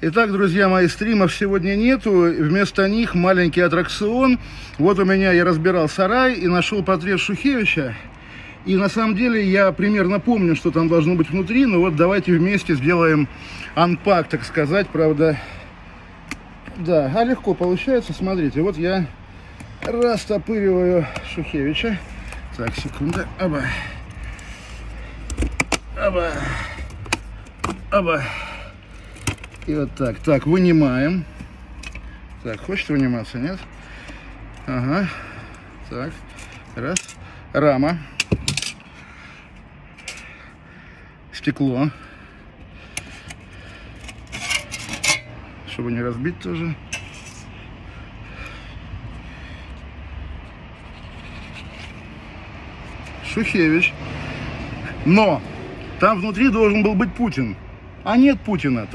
Итак, друзья мои, стримов сегодня нету. Вместо них маленький аттракцион. Вот у меня я разбирал сарай и нашел портрет Шухевича. И на самом деле я примерно помню, что там должно быть внутри. Но вот давайте вместе сделаем анпак, так сказать. Правда, да, а легко получается. Смотрите, вот я растопыриваю Шухевича. Так, секунда. Оба. Оба. Оба. И вот так. Так, вынимаем. Так, хочет выниматься, нет? Ага. Так. Раз. Рама. Стекло. Чтобы не разбить тоже. Шухевич. Но там внутри должен был быть Путин. А нет Путина.